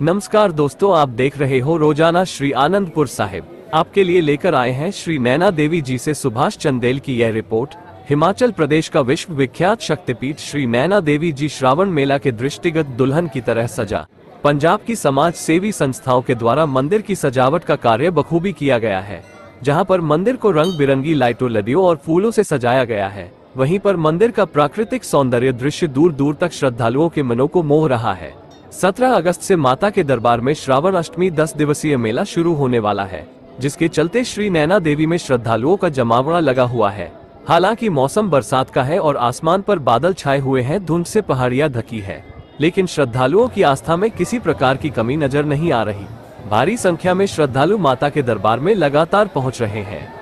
नमस्कार दोस्तों, आप देख रहे हो रोज़ाना श्री आनंदपुर साहिब। आपके लिए लेकर आए हैं श्री नैना देवी जी से सुभाष चंदेल की यह रिपोर्ट। हिमाचल प्रदेश का विश्व विख्यात शक्तिपीठ श्री नैना देवी जी श्रावण मेला के दृष्टिगत दुल्हन की तरह सजा। पंजाब की समाज सेवी संस्थाओं के द्वारा मंदिर की सजावट का कार्य बखूबी किया गया है, जहाँ पर मंदिर को रंग बिरंगी लाइटों, लदियों और फूलों से सजाया गया है। वहीं पर मंदिर का प्राकृतिक सौंदर्य दृश्य दूर दूर तक श्रद्धालुओं के मनों को मोह रहा है। 17 अगस्त से माता के दरबार में श्रावण अष्टमी 10 दिवसीय मेला शुरू होने वाला है, जिसके चलते श्री नैना देवी में श्रद्धालुओं का जमावड़ा लगा हुआ है। हालाँकि मौसम बरसात का है और आसमान पर बादल छाए हुए हैं, धुंध से पहाड़ियाँ ढकी है। लेकिन श्रद्धालुओं की आस्था में किसी प्रकार की कमी नज़र नहीं आ रही। भारी संख्या में श्रद्धालु माता के दरबार में लगातार पहुँच रहे हैं।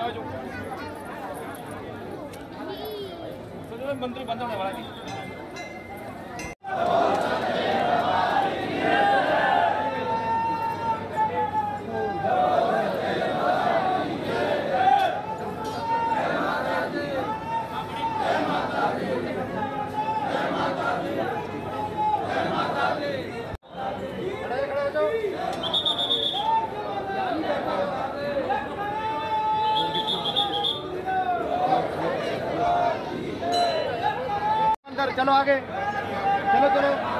आजो। तो मंदिर बंद होने वाला है। चलो आगे चलो चलो